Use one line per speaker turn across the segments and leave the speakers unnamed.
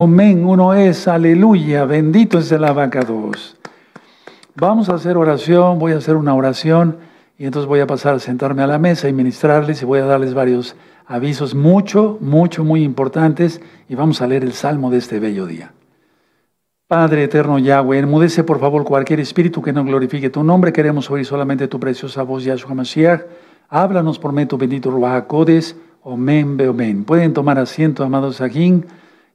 Amén, uno es, aleluya, bendito es el abacados. Vamos a hacer oración, voy a hacer una oración y entonces voy a pasar a sentarme a la mesa y ministrarles y voy a darles varios avisos mucho, mucho, muy importantes y vamos a leer el salmo de este bello día. Padre eterno Yahweh, enmudece por favor cualquier espíritu que no glorifique tu nombre. Queremos oír solamente tu preciosa voz, Yahshua Mashiach. Háblanos por medio tu bendito Ruach Codes. Omen. Pueden tomar asiento, amados aquí.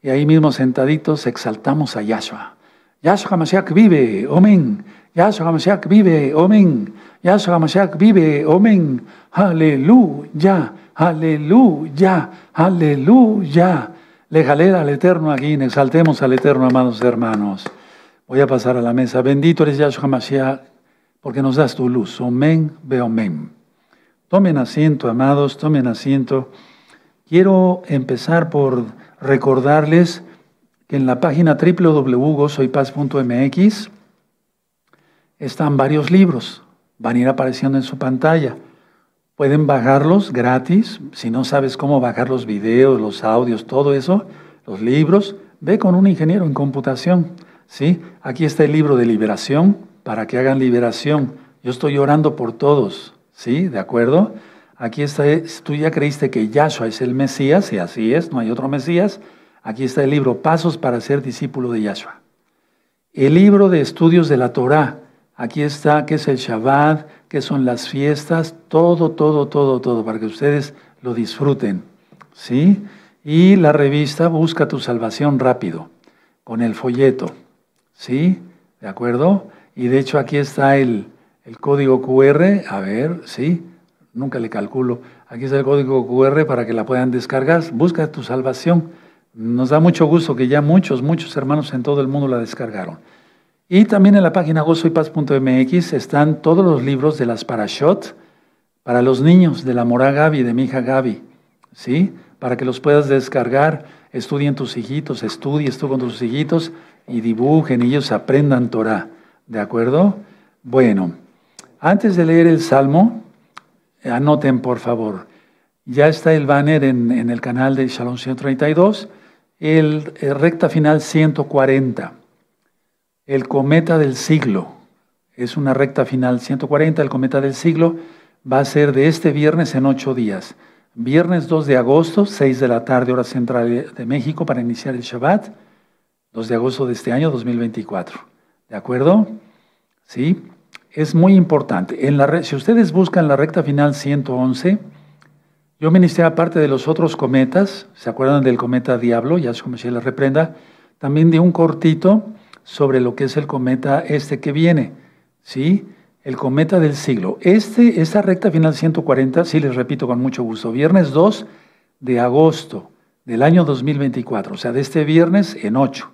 Y ahí mismo sentaditos exaltamos a Yahshua. Yahshua HaMashiach vive, amén. Yahshua HaMashiach vive, amén. Yahshua HaMashiach vive, amén. Aleluya, aleluya, aleluya. Le jalera al Eterno aquí, exaltemos al Eterno, amados hermanos. Voy a pasar a la mesa. Bendito eres Yahshua HaMashiach, porque nos das tu luz. Amén, ve amén. Tomen asiento, amados, tomen asiento. Quiero empezar por recordarles que en la página www.gozoypaz.mx están varios libros, van a ir apareciendo en su pantalla. Pueden bajarlos gratis, si no sabes cómo bajar los videos, los audios, todo eso, los libros, ve con un ingeniero en computación. ¿sí? Aquí está el libro de liberación, para que hagan liberación. Yo estoy orando por todos, ¿sí? ¿De acuerdo? Aquí está, tú ya creíste que Yahshua es el Mesías, y así es, no hay otro Mesías. Aquí está el libro Pasos para ser discípulo de Yahshua. El libro de estudios de la Torah. Aquí está qué es el Shabbat, qué son las fiestas, todo, todo, todo, todo, para que ustedes lo disfruten. ¿Sí? Y la revista Busca tu salvación rápido, con el folleto. ¿Sí? ¿De acuerdo? Y de hecho aquí está el, el código QR, a ver, ¿sí? Nunca le calculo. Aquí está el código QR para que la puedan descargar. Busca tu salvación. Nos da mucho gusto que ya muchos, muchos hermanos en todo el mundo la descargaron. Y también en la página gozoypaz.mx están todos los libros de las parashot para los niños de la Mora Gaby, de mi hija Gaby. ¿Sí? Para que los puedas descargar, estudien tus hijitos, estudies tú con tus hijitos y dibujen, y ellos aprendan Torah. ¿De acuerdo? Bueno, antes de leer el Salmo, Anoten, por favor. Ya está el banner en, el canal de Shalom 132. El, recta final 140. El cometa del siglo. Es una recta final 140. El cometa del siglo va a ser de este viernes en ocho días. Viernes 2 de agosto, 6 de la tarde, hora central de México, para iniciar el Shabbat. 2 de agosto de este año 2024. ¿De acuerdo? ¿Sí? Es muy importante. La, si ustedes buscan la recta final 111, yo ministré aparte de los otros cometas, ¿se acuerdan del cometa Diablo? Ya como se les reprenda. También de un cortito sobre lo que es el cometa este que viene, ¿sí? El cometa del siglo. Este, esta recta final 140, sí les repito con mucho gusto, viernes 2 de agosto del año 2024, o sea, de este viernes en 8.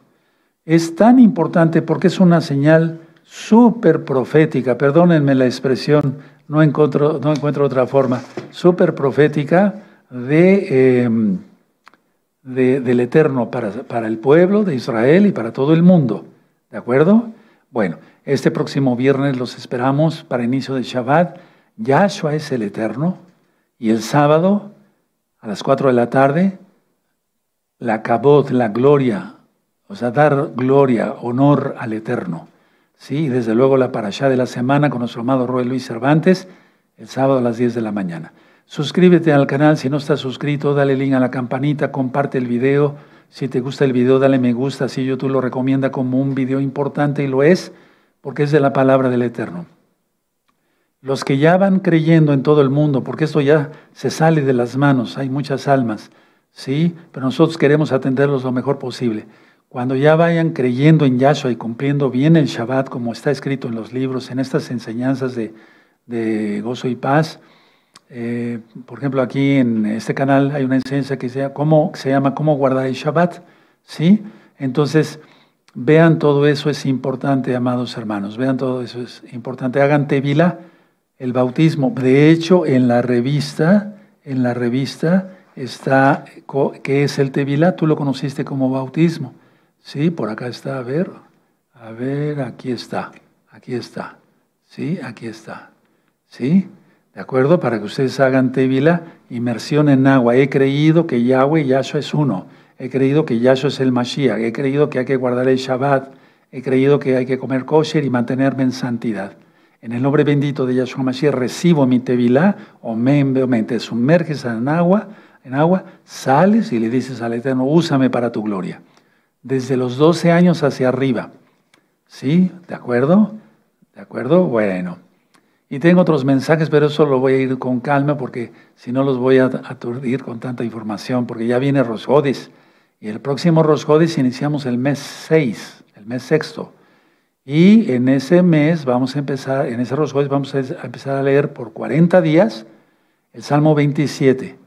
Es tan importante porque es una señal súper profética, perdónenme la expresión, no encuentro, no encuentro otra forma, súper profética de, em, de, del Eterno para, para el pueblo de Israel y para todo el mundo. ¿De acuerdo? Bueno, este próximo viernes los esperamos para inicio de Shabbat. Yahshua es el Eterno. Y el sábado, a las 4 de la tarde, la cabot, la gloria, o sea, dar gloria, honor al Eterno. Sí, desde luego la parashá de la semana con nuestro amado Roy Luis Cervantes, el sábado a las 10 de la mañana. Suscríbete al canal si no estás suscrito, dale link a la campanita, comparte el video. Si te gusta el video, dale me gusta, si YouTube lo recomienda como un video importante y lo es, porque es de la palabra del Eterno. Los que ya van creyendo en todo el mundo, porque esto ya se sale de las manos, hay muchas almas, ¿sí? Pero nosotros queremos atenderlos lo mejor posible. Cuando ya vayan creyendo en Yahshua y cumpliendo bien el Shabbat, como está escrito en los libros, en estas enseñanzas de, gozo y paz, eh, por ejemplo, aquí en este canal hay una enseñanza que se, ¿cómo, se llama ¿Cómo guardar el Shabbat? ¿Sí? Entonces, vean todo eso, es importante, amados hermanos, vean todo eso, es importante. Hagan tevila, el bautismo. De hecho, en la revista, en la revista está, ¿qué es el tevila? Tú lo conociste como bautismo. Sí, por acá está, a ver, a ver, aquí está, aquí está, sí, aquí está, sí, de acuerdo, para que ustedes hagan tevila, inmersión en agua. He creído que Yahweh y Yahshua es uno. he creído que Yahshua es el Mashiach, he creído que hay que guardar el Shabbat, he creído que hay que comer kosher y mantenerme en santidad. En el nombre bendito de Yahshua Mashiach recibo mi tevilá, omen, omen, te sumerges en agua, en agua, sales y le dices al Eterno, úsame para tu gloria. Desde los 12 años hacia arriba. ¿Sí? ¿De acuerdo? ¿De acuerdo? Bueno. Y tengo otros mensajes, pero eso lo voy a ir con calma porque si no los voy a aturdir con tanta información, porque ya viene Rosjodis. Y el próximo Rosjodis iniciamos el mes 6, el mes sexto. Y en ese mes vamos a empezar, en ese Rosjodis vamos a empezar a leer por 40 días el Salmo 27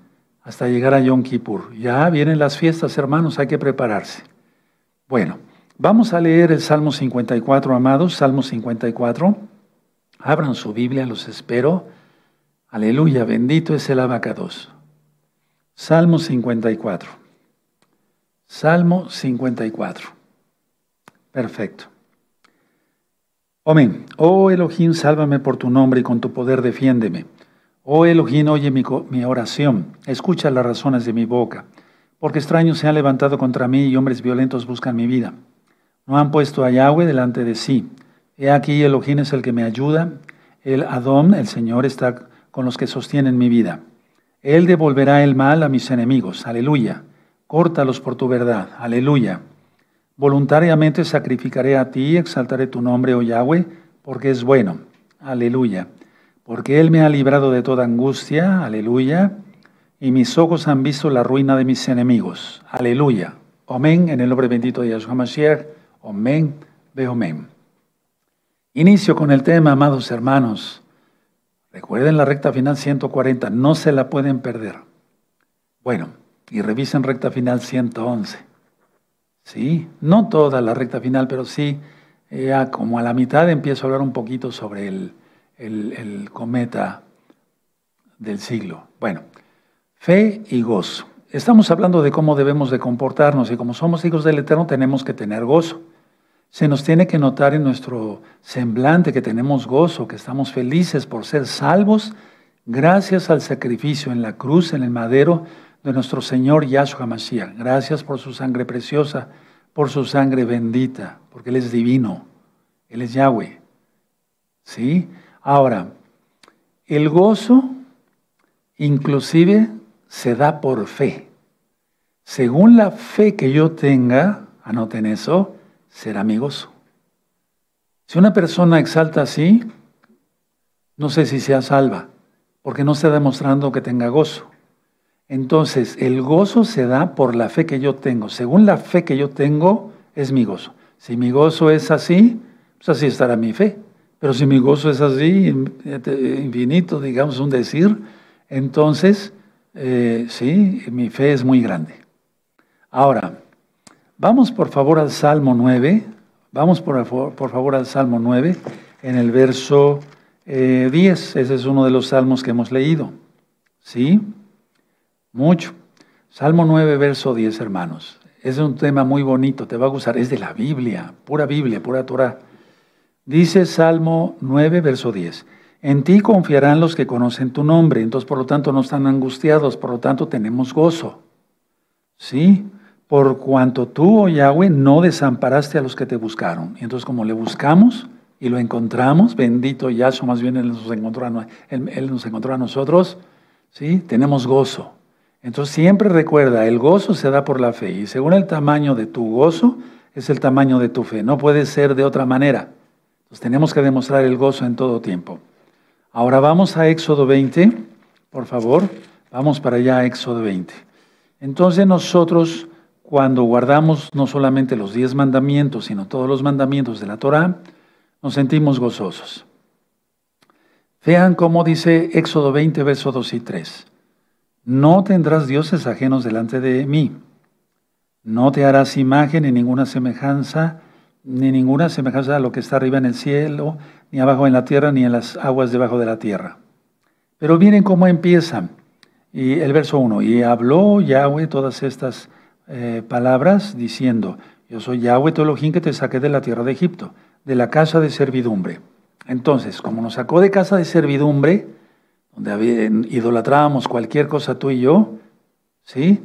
hasta llegar a Yom Kippur. Ya vienen las fiestas, hermanos, hay que prepararse. Bueno, vamos a leer el Salmo 54, amados, Salmo 54. Abran su Biblia, los espero. Aleluya, bendito es el abacados. Salmo 54. Salmo 54. Perfecto. Amén. Oh Elohim, sálvame por tu nombre y con tu poder defiéndeme. Oh Elohim, oye mi, mi, oración, escucha las razones de mi boca, porque extraños se han levantado contra mí y hombres violentos buscan mi vida. No han puesto a Yahweh delante de sí. He aquí Elohim es el que me ayuda, el Adón, el Señor, está con los que sostienen mi vida. Él devolverá el mal a mis enemigos, aleluya. Córtalos por tu verdad, aleluya. Voluntariamente sacrificaré a ti y exaltaré tu nombre, oh Yahweh, porque es bueno, aleluya. Porque Él me ha librado de toda angustia, aleluya. Y mis ojos han visto la ruina de mis enemigos, aleluya. Amén, en el nombre bendito de Yahshua Mashiach, amén, ve amén. Inicio con el tema, amados hermanos. Recuerden la recta final 140, no se la pueden perder. Bueno, y revisen recta final 111. Sí, no toda la recta final, pero sí, ya como a la mitad empiezo a hablar un poquito sobre el, el cometa del siglo. Bueno, fe y gozo. Estamos hablando de cómo debemos de comportarnos y como somos hijos del Eterno tenemos que tener gozo. Se nos tiene que notar en nuestro semblante que tenemos gozo, que estamos felices por ser salvos gracias al sacrificio en la cruz, en el madero de nuestro Señor Yahshua Mashiach. Gracias por su sangre preciosa, por su sangre bendita, porque Él es divino, Él es Yahweh. ¿Sí? Ahora, el gozo inclusive se da por fe. Según la fe que yo tenga, anoten eso, será mi gozo. Si una persona exalta así, no sé si sea salva, porque no está demostrando que tenga gozo. Entonces, el gozo se da por la fe que yo tengo. Según la fe que yo tengo, es mi gozo. Si mi gozo es así, pues así estará mi fe. Pero si mi gozo es así, infinito, digamos un decir, entonces, eh, sí, mi fe es muy grande. Ahora, Vamos por favor al Salmo 9. Vamos por, por favor al Salmo 9 en el verso 10. Eh, Ese es uno de los salmos que hemos leído. ¿Sí? Mucho. Salmo 9, verso 10, hermanos. Es un tema muy bonito, te va a gustar. Es de la Biblia, pura Biblia, pura Torah. Dice Salmo 9, verso 10. En ti confiarán los que conocen tu nombre. Entonces, por lo tanto, no están angustiados, por lo tanto, tenemos gozo. ¿Sí? por cuanto tú, oh Yahweh, no desamparaste a los que te buscaron. Y entonces como le buscamos y lo encontramos, bendito Yahshua, más bien Él nos encontró a, él, nos encontró a nosotros, ¿sí? tenemos gozo. Entonces siempre recuerda, el gozo se da por la fe y según el tamaño de tu gozo es el tamaño de tu fe. No puede ser de otra manera. Entonces tenemos que demostrar el gozo en todo tiempo. Ahora vamos a Éxodo 20, por favor. Vamos para allá a Éxodo 20. Entonces nosotros cuando guardamos no solamente los diez mandamientos, sino todos los mandamientos de la Torah, nos sentimos gozosos. Vean cómo dice Éxodo 20, versos 2 y 3. No tendrás dioses ajenos delante de mí. No te harás imagen ni ninguna semejanza, ni ninguna semejanza a lo que está arriba en el cielo, ni abajo en la tierra, ni en las aguas debajo de la tierra. Pero miren cómo empieza. Y el verso 1. Y habló Yahweh todas estas eh, palabras diciendo, yo soy Yahweh tu que te saqué de la tierra de Egipto, de la casa de servidumbre. Entonces, como nos sacó de casa de servidumbre, donde idolatrábamos cualquier cosa tú y yo, ¿sí?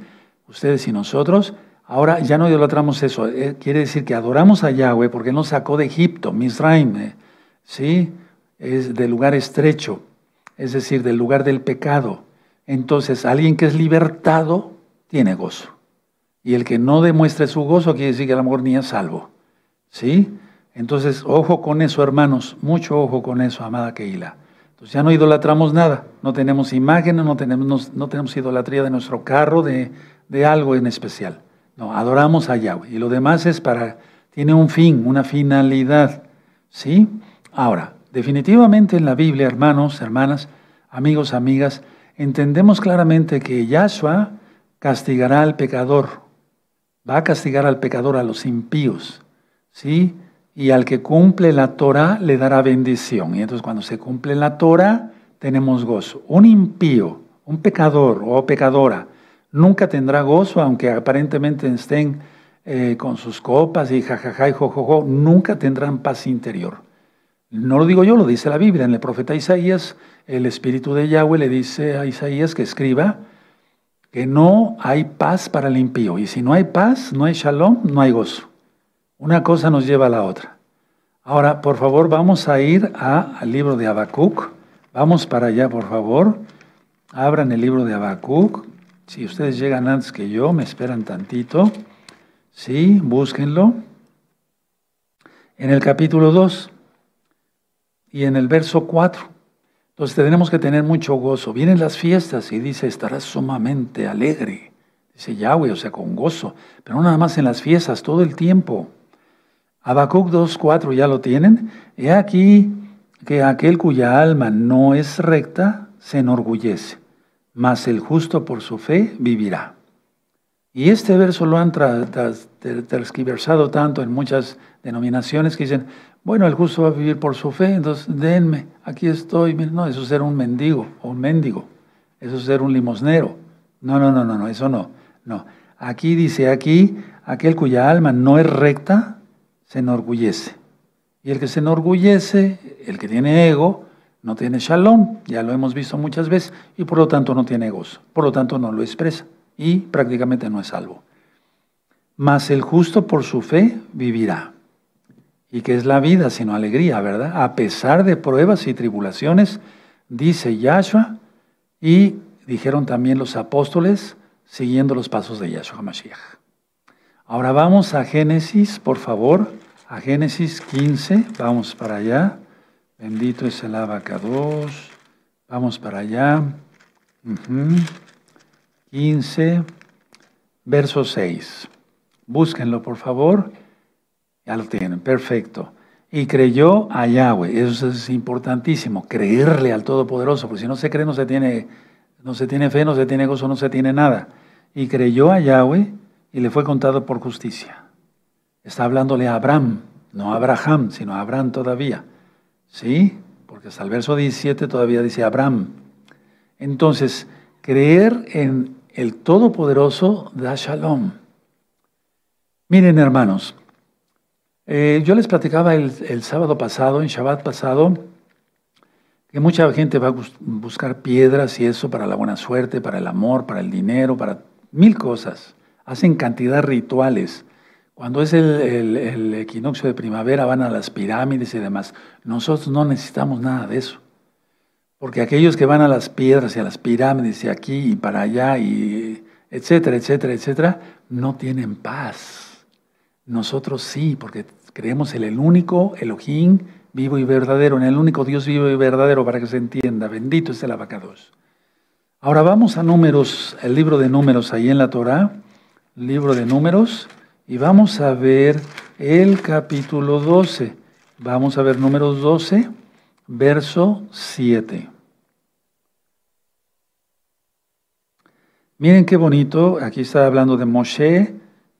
Ustedes y nosotros, Ahora ya no idolatramos eso. Eh, quiere decir que adoramos a Yahweh porque nos sacó de Egipto, Misraim, eh, ¿sí? Es del lugar estrecho, es decir, del lugar del pecado. Entonces, alguien que es libertado tiene gozo. Y el que no demuestre su gozo quiere decir que el amor ni es salvo. ¿Sí? Entonces, ojo con eso, hermanos, mucho ojo con eso, amada Keila. Entonces ya no idolatramos nada, no tenemos imágenes, no tenemos, no, tenemos idolatría de nuestro carro, de, de algo en especial. No, adoramos a Yahweh. Y lo demás es para, tiene un fin, una finalidad. ¿Sí? Ahora, definitivamente en la Biblia, hermanos, hermanas, amigos, amigas, entendemos claramente que Yahshua castigará al pecador, va a castigar al pecador, a los impíos. ¿Sí? y al que cumple la Torah le dará bendición. Y entonces cuando se cumple la Torah tenemos gozo. Un impío, un pecador o pecadora, nunca tendrá gozo, aunque aparentemente estén eh, con sus copas y jajaja y jojojo, nunca tendrán paz interior. No lo digo yo, lo dice la Biblia. En el profeta Isaías, el Espíritu de Yahweh le dice a Isaías que escriba que no hay paz para el impío. Y si no hay paz, no hay shalom, no hay gozo. Una cosa nos lleva a la otra. Ahora, por favor, vamos a ir al libro de Habacuc. Vamos para allá, por favor. Abran el libro de Habacuc. Si ustedes llegan antes que yo, me esperan tantito. Sí, búsquenlo. En el capítulo 2 y en el verso 4. Entonces tenemos que tener mucho gozo. Vienen las fiestas y dice, estarás sumamente alegre. Dice Yahweh, o sea, con gozo. Pero no nada más en las fiestas, todo el tiempo. Habacuc 2.4 ya lo tienen. He aquí que aquel cuya alma no es recta se enorgullece, mas el justo por su fe vivirá. Y este verso lo han transversado tanto en muchas denominaciones que dicen, bueno, el justo va a vivir por su fe, entonces denme, aquí estoy. No, eso es ser un mendigo o un mendigo, eso es ser un limosnero. No, no, no, no, no, eso no. No, aquí dice, aquí, aquel cuya alma no es recta se enorgullece. Y el que se enorgullece, el que tiene ego, no tiene shalom, ya lo hemos visto muchas veces, y por lo tanto no tiene gozo, por lo tanto no lo expresa y prácticamente no es salvo. Mas el justo por su fe vivirá. ¿Y qué es la vida sino alegría, verdad? A pesar de pruebas y tribulaciones, dice Yahshua, y dijeron también los apóstoles, siguiendo los pasos de Yahshua Mashiach. Ahora vamos a Génesis, por favor, a Génesis 15, vamos para allá. Bendito es el abacados. Vamos para allá. 15, verso 6. Búsquenlo, por favor. Ya lo tienen, perfecto. Y creyó a Yahweh. Eso es importantísimo, creerle al Todopoderoso, porque si no se cree, no se tiene, no se tiene fe, no se tiene gozo, no se tiene nada. Y creyó a Yahweh y le fue contado por justicia. Está hablándole a Abraham, no a Abraham, sino a Abraham todavía. ¿Sí? Porque hasta el verso 17 todavía dice Abraham. Entonces, creer en el Todopoderoso da shalom. Miren, hermanos, eh, yo les platicaba el, el, sábado pasado, en Shabbat pasado, que mucha gente va a buscar piedras y eso para la buena suerte, para el amor, para el dinero, para mil cosas hacen cantidad de rituales. Cuando es el, equinoccio de primavera van a las pirámides y demás. Nosotros no necesitamos nada de eso. Porque aquellos que van a las piedras y a las pirámides y aquí y para allá y etcétera, etcétera, etcétera, no tienen paz. Nosotros sí, porque creemos en el único Elohim vivo y verdadero, en el único Dios vivo y verdadero para que se entienda. Bendito es el abacados. Ahora vamos a números, el libro de números ahí en la Torah libro de números y vamos a ver el capítulo 12. Vamos a ver números 12, verso 7. Miren qué bonito, aquí está hablando de Moshe,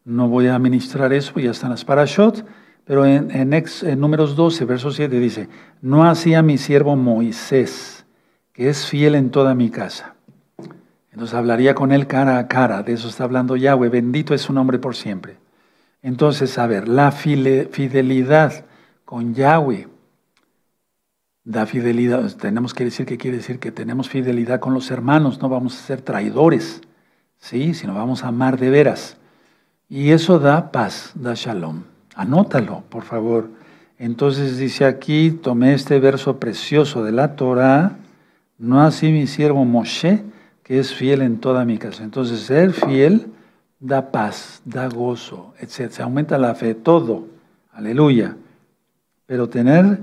no voy a ministrar eso, ya están las parashot, pero en, en, números 12, verso 7 dice, no hacía mi siervo Moisés, que es fiel en toda mi casa. Entonces hablaría con él cara a cara, de eso está hablando Yahweh, bendito es su nombre por siempre. Entonces, a ver, la fidelidad con Yahweh da fidelidad, tenemos que decir que quiere decir que tenemos fidelidad con los hermanos, no vamos a ser traidores, ¿sí? sino vamos a amar de veras. Y eso da paz, da shalom. Anótalo, por favor. Entonces dice aquí, tomé este verso precioso de la Torah, no así mi siervo Moshe, que es fiel en toda mi casa. Entonces, ser fiel da paz, da gozo, etc. Se aumenta la fe, todo. Aleluya. Pero tener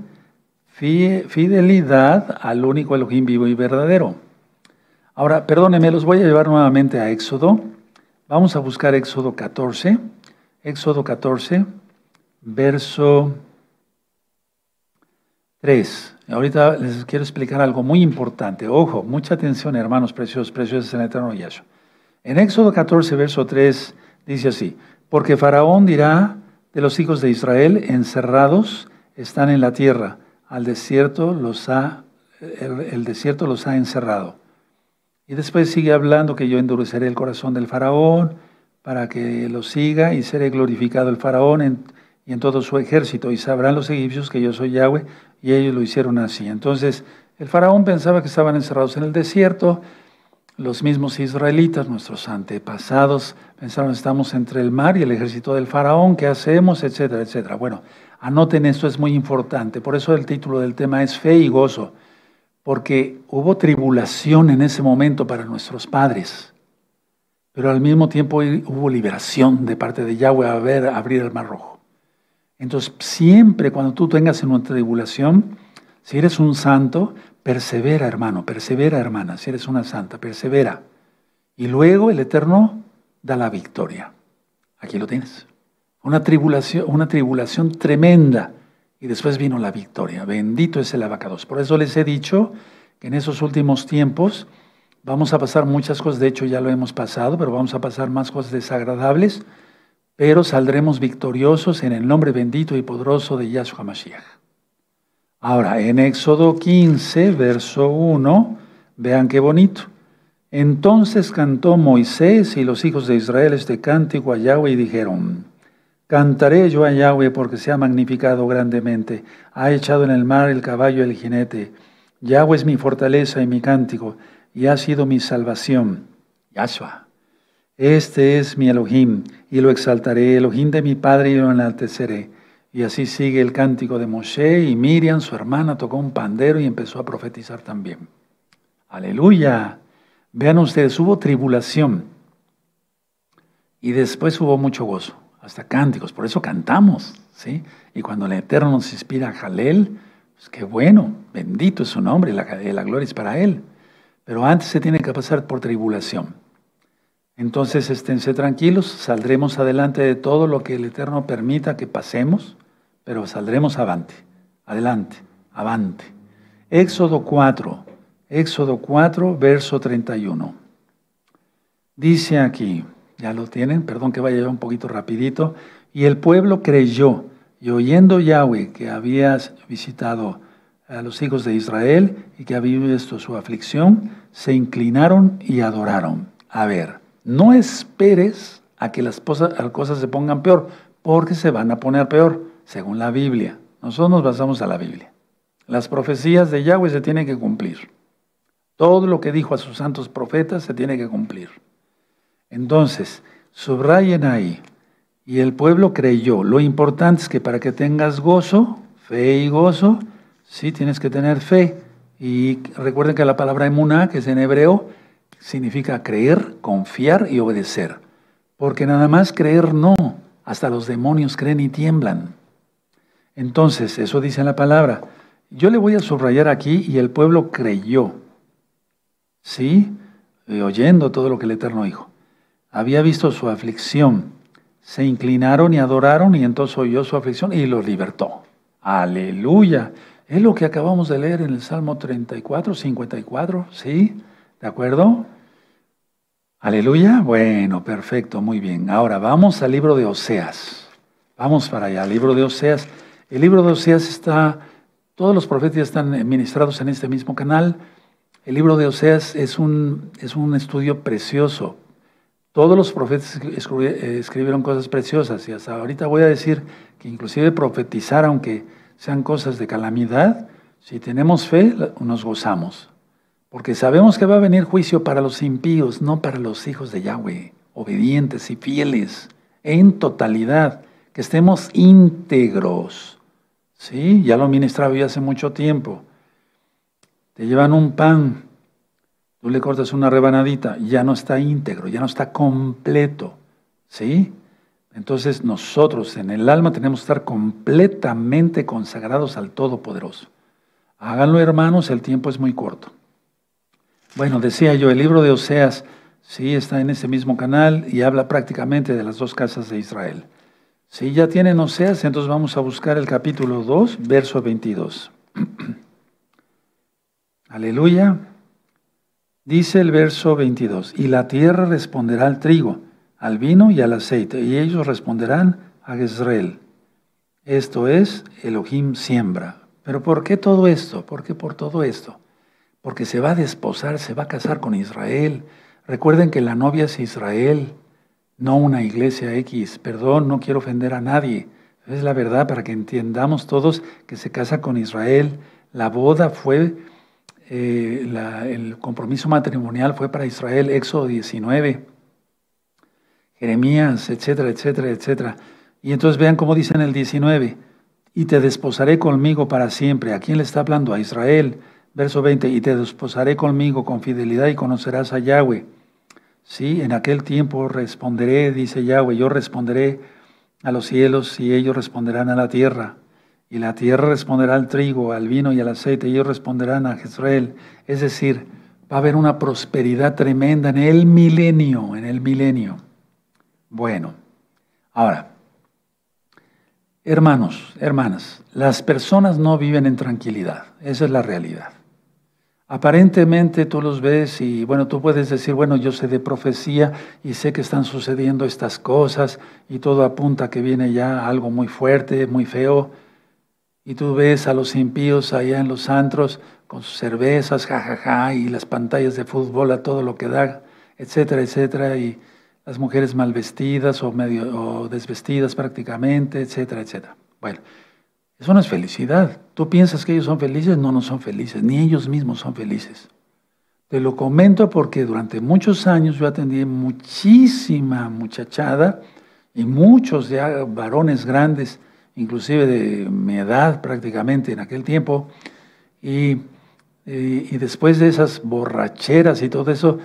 fidelidad al único Elohim vivo y verdadero. Ahora, perdónenme, los voy a llevar nuevamente a Éxodo. Vamos a buscar Éxodo 14. Éxodo 14, verso 3. Ahorita les quiero explicar algo muy importante. Ojo, mucha atención, hermanos preciosos, preciosos en el eterno Yahshua. En Éxodo 14, verso 3, dice así: Porque Faraón dirá de los hijos de Israel, encerrados están en la tierra, al desierto los ha, el, desierto los ha encerrado. Y después sigue hablando que yo endureceré el corazón del faraón para que lo siga y seré glorificado el faraón y en todo su ejército y sabrán los egipcios que yo soy Yahweh y ellos lo hicieron así. Entonces el faraón pensaba que estaban encerrados en el desierto, los mismos israelitas, nuestros antepasados, pensaron estamos entre el mar y el ejército del faraón, ¿qué hacemos? etcétera, etcétera. Bueno, anoten esto, es muy importante. Por eso el título del tema es Fe y Gozo, porque hubo tribulación en ese momento para nuestros padres, pero al mismo tiempo hubo liberación de parte de Yahweh a ver abrir el mar rojo. Entonces, siempre cuando tú tengas en una tribulación, si eres un santo, persevera, hermano, persevera, hermana. Si eres una santa, persevera. Y luego el Eterno da la victoria. Aquí lo tienes. Una tribulación, una tribulación tremenda. Y después vino la victoria. Bendito es el abacados. Por eso les he dicho que en esos últimos tiempos vamos a pasar muchas cosas. De hecho, ya lo hemos pasado, pero vamos a pasar más cosas desagradables pero saldremos victoriosos en el nombre bendito y poderoso de Yahshua Mashiach. Ahora, en Éxodo 15, verso 1, vean qué bonito. Entonces cantó Moisés y los hijos de Israel este cántico a Yahweh y dijeron, Cantaré yo a Yahweh porque se ha magnificado grandemente, ha echado en el mar el caballo y el jinete. Yahweh es mi fortaleza y mi cántico, y ha sido mi salvación. Yahshua. Este es mi Elohim, y lo exaltaré, Elohim de mi Padre, y lo enalteceré. Y así sigue el cántico de Moshe, y Miriam, su hermana, tocó un pandero y empezó a profetizar también. Aleluya. Vean ustedes, hubo tribulación, y después hubo mucho gozo, hasta cánticos, por eso cantamos, ¿sí? Y cuando el Eterno nos inspira a Jalel, pues qué bueno, bendito es su nombre, la, la gloria es para Él. Pero antes se tiene que pasar por tribulación. Entonces esténse tranquilos, saldremos adelante de todo lo que el Eterno permita que pasemos, pero saldremos avante, adelante, avante. Éxodo 4, Éxodo 4, verso 31. Dice aquí, ya lo tienen, perdón que vaya un poquito rapidito, y el pueblo creyó, y oyendo Yahweh que había visitado a los hijos de Israel y que había visto su aflicción, se inclinaron y adoraron. A ver, no esperes a que las cosas, se pongan peor, porque se van a poner peor, según la Biblia. Nosotros nos basamos a la Biblia. Las profecías de Yahweh se tienen que cumplir. Todo lo que dijo a sus santos profetas se tiene que cumplir. Entonces, subrayen ahí. Y el pueblo creyó. Lo importante es que para que tengas gozo, fe y gozo, sí tienes que tener fe. Y recuerden que la palabra emuná, que es en hebreo, significa creer, confiar y obedecer. Porque nada más creer no, hasta los demonios creen y tiemblan. Entonces, eso dice la palabra. Yo le voy a subrayar aquí y el pueblo creyó. ¿Sí? oyendo todo lo que el Eterno dijo. Había visto su aflicción. Se inclinaron y adoraron y entonces oyó su aflicción y los libertó. Aleluya. Es lo que acabamos de leer en el Salmo 34, 54, ¿sí? ¿De acuerdo? Aleluya. Bueno, perfecto, muy bien. Ahora vamos al libro de Oseas. Vamos para allá, libro de Oseas. El libro de Oseas está, todos los profetas están ministrados en este mismo canal. El libro de Oseas es un, es un estudio precioso. Todos los profetas escribieron cosas preciosas y hasta ahorita voy a decir que inclusive profetizar, aunque sean cosas de calamidad, si tenemos fe, nos gozamos. Porque sabemos que va a venir juicio para los impíos, no para los hijos de Yahweh, obedientes y fieles. en totalidad, que estemos íntegros. ¿Sí? Ya lo ministraba yo hace mucho tiempo. Te llevan un pan, tú le cortas una rebanadita, ya no está íntegro, ya no está completo. ¿Sí? Entonces nosotros en el alma tenemos que estar completamente consagrados al Todopoderoso. Háganlo hermanos, el tiempo es muy corto. Bueno, decía yo, el libro de Oseas, sí, está en ese mismo canal y habla prácticamente de las dos casas de Israel. Si ya tienen Oseas, entonces vamos a buscar el capítulo 2, verso 22. Aleluya. Dice el verso 22, y la tierra responderá al trigo al vino y al aceite, y ellos responderán a Israel. Esto es, Elohim siembra. Pero ¿por qué todo esto? ¿Por qué por todo esto? Porque se va a desposar, se va a casar con Israel. Recuerden que la novia es Israel, no una iglesia X. Perdón, no quiero ofender a nadie. Es la verdad para que entendamos todos que se casa con Israel. La boda fue, eh, el compromiso matrimonial fue para Israel, Éxodo 19. Jeremías, etcétera, etcétera, etcétera. Y entonces vean cómo dice en el 19, y te desposaré conmigo para siempre. ¿A quién le está hablando? A Israel. Verso 20, y te desposaré conmigo con fidelidad y conocerás a Yahweh. Sí, en aquel tiempo responderé, dice Yahweh, yo responderé a los cielos y ellos responderán a la tierra. Y la tierra responderá al trigo, al vino y al aceite, y ellos responderán a Israel. Es decir, va a haber una prosperidad tremenda en el milenio, en el milenio. Bueno, ahora, hermanos, hermanas, las personas no viven en tranquilidad, esa es la realidad. Aparentemente tú los ves y bueno, tú puedes decir, bueno, yo sé de profecía y sé que están sucediendo estas cosas y todo apunta que viene ya algo muy fuerte, muy feo. Y tú ves a los impíos allá en los antros con sus cervezas, jajaja, y las pantallas de fútbol a todo lo que da, etcétera, etcétera. Y, las mujeres mal vestidas o medio desvestidas prácticamente, etcétera, etcétera. Bueno, eso no es felicidad. Tú piensas que ellos son felices, no, no son felices, ni ellos mismos son felices. Te lo comento porque durante muchos años yo atendí muchísima muchachada y muchos ya varones grandes, inclusive de mi edad prácticamente en aquel tiempo, y, y después de esas borracheras y todo eso,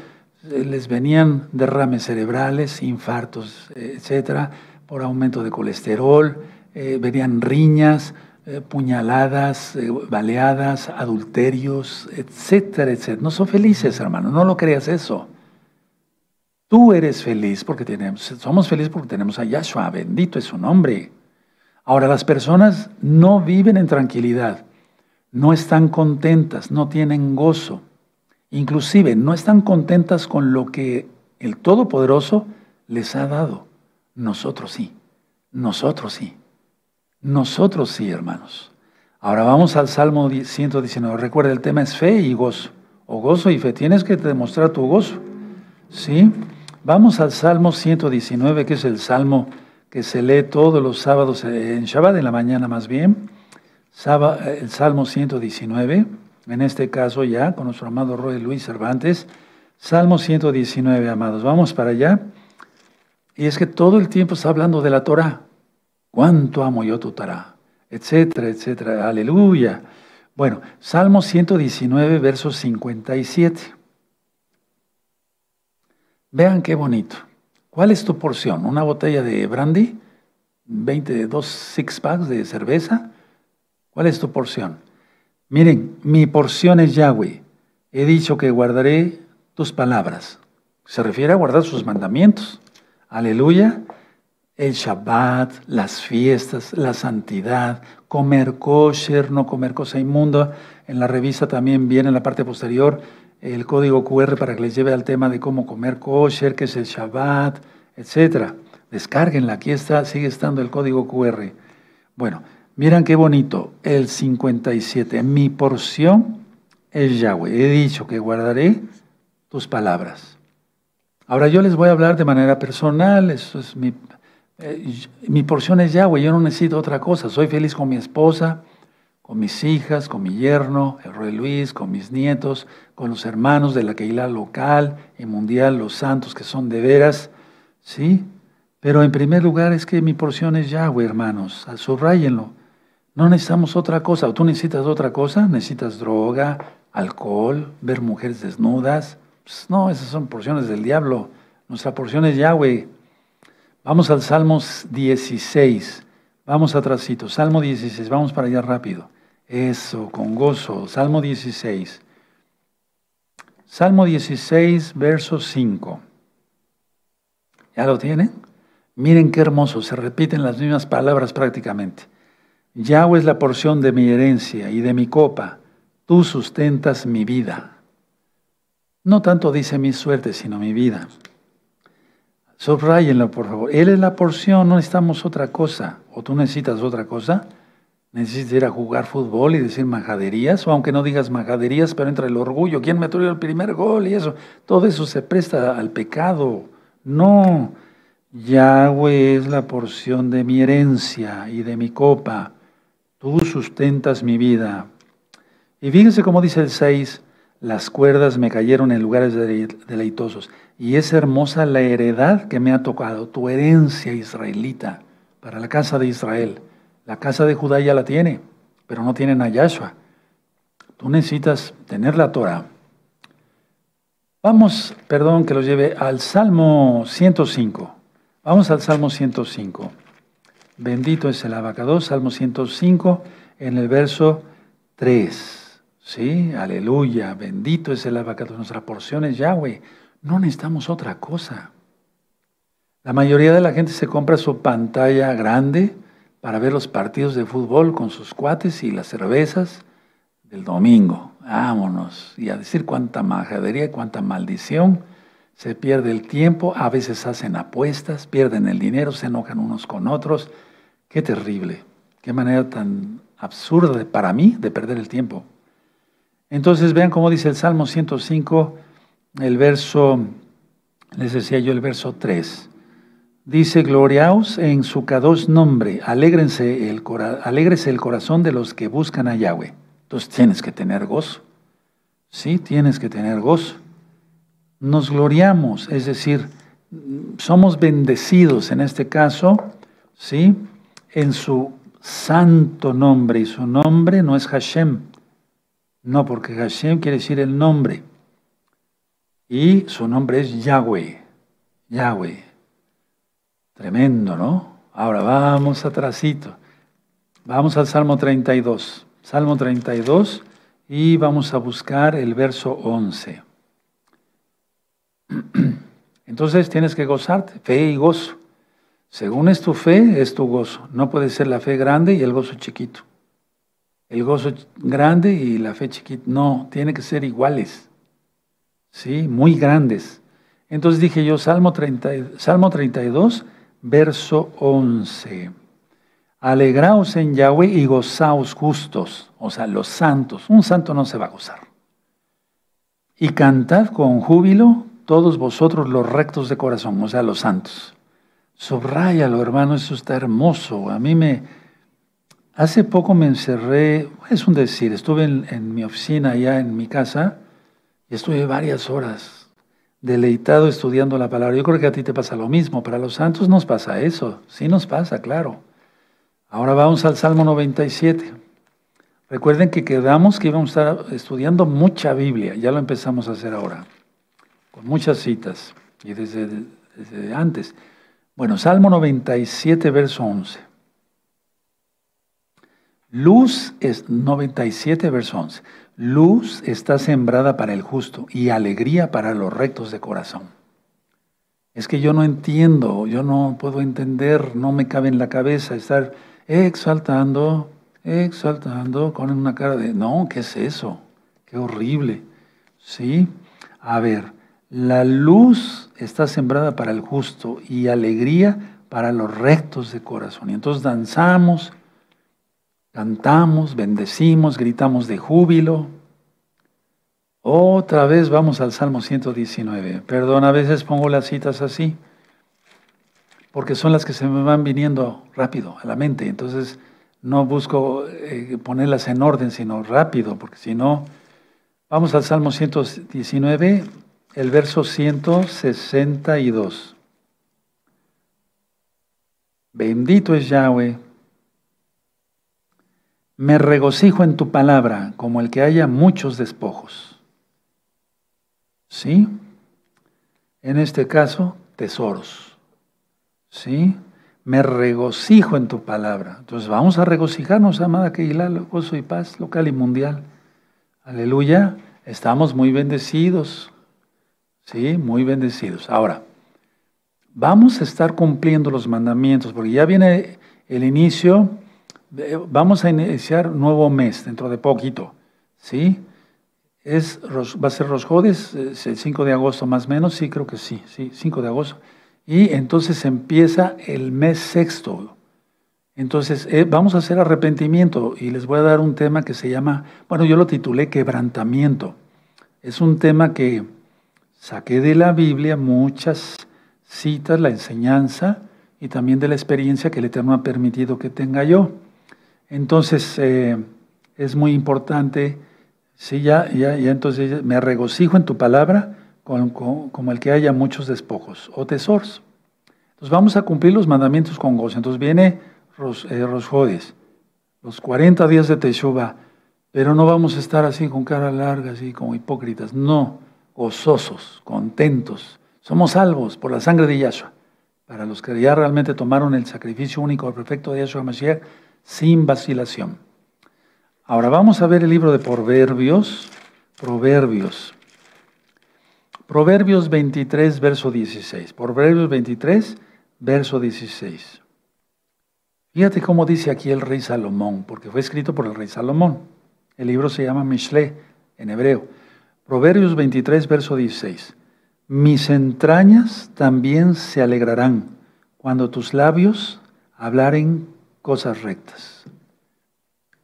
eh, les venían derrames cerebrales, infartos, etcétera, por aumento de colesterol, eh, venían riñas, eh, puñaladas, baleadas, adulterios, etcétera, etcétera. No son felices, hermano, no lo creas eso. Tú eres feliz porque tenemos, somos felices porque tenemos a Yahshua, bendito es su nombre. Ahora, las personas no viven en tranquilidad, no están contentas, no tienen gozo. Inclusive no están contentas con lo que el Todopoderoso les ha dado. Nosotros sí, nosotros sí, nosotros sí, hermanos. Ahora vamos al Salmo 119. Recuerda, el tema es fe y gozo. O gozo y fe. Tienes que demostrar tu gozo. ¿Sí? Vamos al Salmo 119, que es el Salmo que se lee todos los sábados en Shabbat, en la mañana más bien. El Salmo 119 en este caso ya con nuestro amado Roy Luis Cervantes, Salmo 119, amados. Vamos para allá. Y es que todo el tiempo está hablando de la Torah. ¿Cuánto amo yo tu Torah? Etcétera, etcétera. Aleluya. Bueno, Salmo 119, verso 57. Vean qué bonito. ¿Cuál es tu porción? ¿Una botella de brandy? ¿22 dos six packs de cerveza? ¿Cuál es tu porción? Miren, mi porción es Yahweh. He dicho que guardaré tus palabras. Se refiere a guardar sus mandamientos. Aleluya. El Shabbat, las fiestas, la santidad, comer kosher, no comer cosa inmunda. En la revista también viene en la parte posterior el código QR para que les lleve al tema de cómo comer kosher, qué es el Shabbat, etc. Descárguenla, aquí está, sigue estando el código QR. Bueno, Miren qué bonito, el 57. Mi porción es Yahweh. He dicho que guardaré tus palabras. Ahora yo les voy a hablar de manera personal, eso es mi, eh, mi porción es Yahweh, yo no necesito otra cosa. Soy feliz con mi esposa, con mis hijas, con mi yerno, el rey Luis, con mis nietos, con los hermanos de la Keilah local y mundial, los santos que son de veras, ¿sí? Pero en primer lugar es que mi porción es Yahweh, hermanos. Subrayenlo. No necesitamos otra cosa. ¿O tú necesitas otra cosa? ¿Necesitas droga, alcohol, ver mujeres desnudas? Pues no, esas son porciones del diablo. Nuestra porción es Yahweh. Vamos al Salmos 16. Vamos atrásito. Salmo 16. Vamos para allá rápido. Eso, con gozo. Salmo 16. Salmo 16, verso 5. ¿Ya lo tienen? Miren qué hermoso, se repiten las mismas palabras prácticamente. Yahweh es la porción de mi herencia y de mi copa, tú sustentas mi vida. No tanto dice mi suerte, sino mi vida. Subrayenlo, por favor. Él es la porción, no necesitamos otra cosa. ¿O tú necesitas otra cosa? ¿Necesitas ir a jugar fútbol y decir majaderías? O aunque no digas majaderías, pero entra el orgullo. ¿Quién me tuvo el primer gol? Y eso. Todo eso se presta al pecado. No. Yahweh es la porción de mi herencia y de mi copa. Tú sustentas mi vida. Y fíjense cómo dice el 6, las cuerdas me cayeron en lugares deleitosos. Y es hermosa la heredad que me ha tocado, tu herencia israelita, para la casa de Israel. La casa de Judá ya la tiene, pero no tienen a Yahshua. Tú necesitas tener la Torah. Vamos, perdón que lo lleve al Salmo 105. Vamos al Salmo 105. Bendito es el abacado, Salmo 105, en el verso 3. Sí, aleluya, bendito es el abacado. Nuestra porción es Yahweh. No necesitamos otra cosa. La mayoría de la gente se compra su pantalla grande para ver los partidos de fútbol con sus cuates y las cervezas del domingo. Vámonos. Y a decir cuánta majadería, cuánta maldición se pierde el tiempo, a veces hacen apuestas, pierden el dinero, se enojan unos con otros. Qué terrible, qué manera tan absurda para mí de perder el tiempo. Entonces vean cómo dice el Salmo 105, el verso, les decía yo el verso 3. Dice, gloriaos en su cados nombre, alégrense el, alégrese el corazón de los que buscan a Yahweh. Entonces tienes que tener gozo. Sí, tienes que tener gozo nos gloriamos, es decir, somos bendecidos en este caso, ¿sí? En su santo nombre, y su nombre no es Hashem, no, porque Hashem quiere decir el nombre, y su nombre es Yahweh, Yahweh. Tremendo, ¿no? Ahora vamos atrásito. Vamos al Salmo 32. Salmo 32 y vamos a buscar el verso 11. Entonces tienes que gozarte, fe y gozo. Según es tu fe, es tu gozo. No puede ser la fe grande y el gozo chiquito. El gozo grande y la fe chiquita. No, tiene que ser iguales. ¿Sí? Muy grandes. Entonces dije yo, Salmo, 30, Salmo 32, verso 11. Alegraos en Yahweh y gozaos justos, o sea, los santos. Un santo no se va a gozar. Y cantad con júbilo todos vosotros los rectos de corazón, o sea, los santos. Subráyalo, hermano, eso está hermoso. A mí me... Hace poco me encerré, es un decir, estuve en, mi oficina allá en mi casa y estuve varias horas deleitado estudiando la palabra. Yo creo que a ti te pasa lo mismo, para los santos nos pasa eso, sí nos pasa, claro. Ahora vamos al Salmo 97. Recuerden que quedamos que íbamos a estar estudiando mucha Biblia, ya lo empezamos a hacer ahora con muchas citas, y desde, antes. Bueno, Salmo 97, verso 11. Luz es 97, verso 11. Luz está sembrada para el justo y alegría para los rectos de corazón. Es que yo no entiendo, yo no puedo entender, no me cabe en la cabeza estar exaltando, exaltando con una cara de, no, ¿qué es eso? Qué horrible. ¿Sí? A ver, la luz está sembrada para el justo y alegría para los rectos de corazón. Y entonces danzamos, cantamos, bendecimos, gritamos de júbilo. Otra vez vamos al Salmo 119. Perdón, a veces pongo las citas así, porque son las que se me van viniendo rápido a la mente. Entonces no busco eh, ponerlas en orden, sino rápido, porque si no, vamos al Salmo 119 el verso 162. Bendito es Yahweh. Me regocijo en tu palabra como el que haya muchos despojos. ¿Sí? En este caso, tesoros. ¿Sí? Me regocijo en tu palabra. Entonces vamos a regocijarnos, amada Keilah, gozo y paz local y mundial. Aleluya. Estamos muy bendecidos. Sí, muy bendecidos. Ahora, vamos a estar cumpliendo los mandamientos, porque ya viene el inicio, vamos a iniciar un nuevo mes dentro de poquito, ¿sí? Es, va a ser Rosjodes, el 5 de agosto más o menos, sí, creo que sí, sí, 5 de agosto. Y entonces empieza el mes sexto. Entonces, eh, vamos a hacer arrepentimiento y les voy a dar un tema que se llama, bueno, yo lo titulé quebrantamiento. Es un tema que saqué de la Biblia muchas citas, la enseñanza y también de la experiencia que el Eterno ha permitido que tenga yo. Entonces, eh, es muy importante, sí, ya, ya, ya, entonces me regocijo en tu palabra como el que haya muchos despojos o tesoros. Entonces vamos a cumplir los mandamientos con gozo. Entonces viene Ros, eh, los 40 días de Teshuvah, pero no vamos a estar así con cara larga, así como hipócritas. No, gozosos, contentos, somos salvos por la sangre de Yahshua. Para los que ya realmente tomaron el sacrificio único perfecto de Yahshua Mashiach sin vacilación. Ahora vamos a ver el libro de Proverbios. Proverbios. Proverbios 23, verso 16. Proverbios 23, verso 16. Fíjate cómo dice aquí el rey Salomón, porque fue escrito por el rey Salomón. El libro se llama Mishle en hebreo. Proverbios 23, verso 16. Mis entrañas también se alegrarán cuando tus labios hablaren cosas rectas.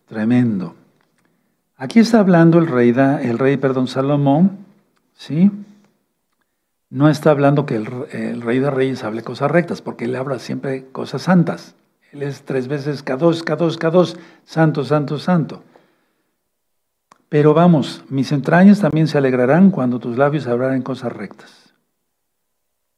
Tremendo. Aquí está hablando el rey, el rey Salomón, ¿sí? No está hablando que el, rey de reyes hable cosas rectas, porque él habla siempre cosas santas. Él es tres veces K2, K2, K2, santo, santo, santo. Pero vamos, mis entrañas también se alegrarán cuando tus labios hablarán cosas rectas.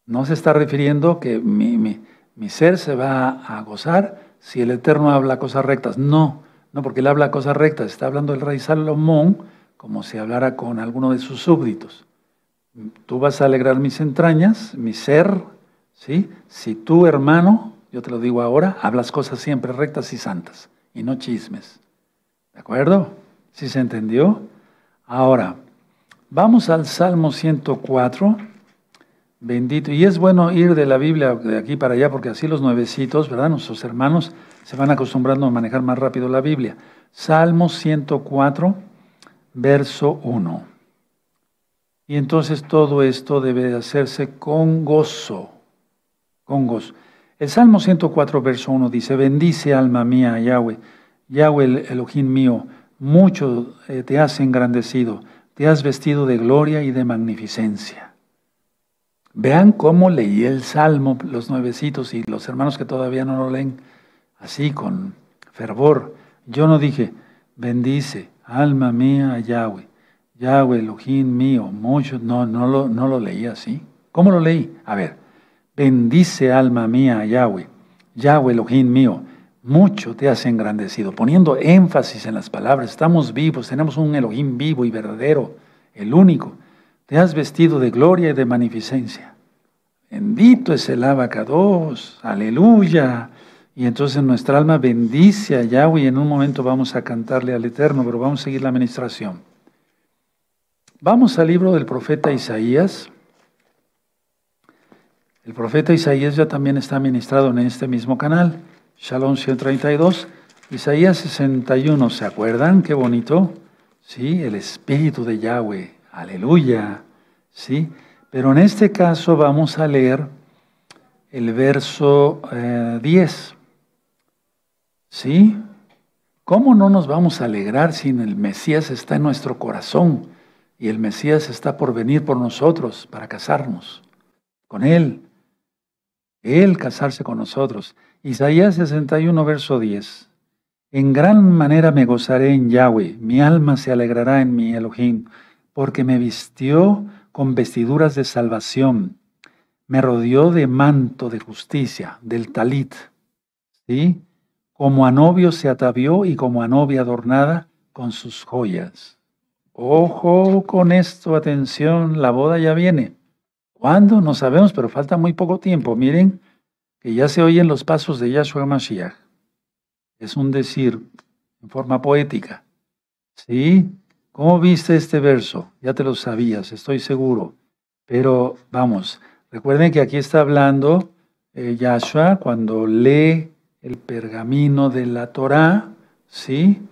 No se está refiriendo que mi, ser se va a gozar si el Eterno habla cosas rectas. No, no porque él habla cosas rectas. Está hablando el rey Salomón como si hablara con alguno de sus súbditos. Tú vas a alegrar mis entrañas, mi ser, ¿sí? Si tú, hermano, yo te lo digo ahora, hablas cosas siempre rectas y santas y no chismes. ¿De acuerdo? ¿Sí se entendió? Ahora, vamos al Salmo 104. Bendito. Y es bueno ir de la Biblia de aquí para allá porque así los nuevecitos, ¿verdad? Nuestros hermanos se van acostumbrando a manejar más rápido la Biblia. Salmo 104, verso 1. Y entonces todo esto debe de hacerse con gozo, con gozo. El Salmo 104, verso 1 dice, bendice alma mía Yahweh, Yahweh el Elohim mío, mucho eh, te has engrandecido, te has vestido de gloria y de magnificencia. Vean cómo leí el Salmo, los nuevecitos y los hermanos que todavía no lo leen, así con fervor. Yo no dije, bendice, alma mía, Yahweh, Yahweh, Elohim mío, mucho, no, no lo, no lo leí así. ¿Cómo lo leí? A ver, bendice alma mía, Yahweh, Yahweh, Elohim mío, mucho te has engrandecido, poniendo énfasis en las palabras. Estamos vivos, tenemos un Elohim vivo y verdadero, el único. Te has vestido de gloria y de magnificencia. Bendito es el abacados, aleluya. Y entonces nuestra alma bendice a Yahweh en un momento vamos a cantarle al Eterno, pero vamos a seguir la administración. Vamos al libro del profeta Isaías. El profeta Isaías ya también está ministrado en este mismo canal. Shalom 132, Isaías 61, ¿se acuerdan? Qué bonito. Sí, el Espíritu de Yahweh, aleluya. Sí, pero en este caso vamos a leer el verso 10. Eh, ¿Sí? ¿Cómo no nos vamos a alegrar si el Mesías está en nuestro corazón y el Mesías está por venir por nosotros para casarnos con Él? Él casarse con nosotros. Isaías 61, verso 10. En gran manera me gozaré en Yahweh, mi alma se alegrará en mi Elohim, porque me vistió con vestiduras de salvación, me rodeó de manto de justicia, del talit. ¿sí? Como a novio se atavió y como a novia adornada con sus joyas. Ojo con esto, atención, la boda ya viene. ¿Cuándo? No sabemos, pero falta muy poco tiempo. Miren que ya se oyen los pasos de Yahshua Mashiach. Es un decir en forma poética. ¿Sí? ¿Cómo viste este verso? Ya te lo sabías, estoy seguro. Pero vamos, recuerden que aquí está hablando eh, Yahshua cuando lee el pergamino de la Torá, ¿sí?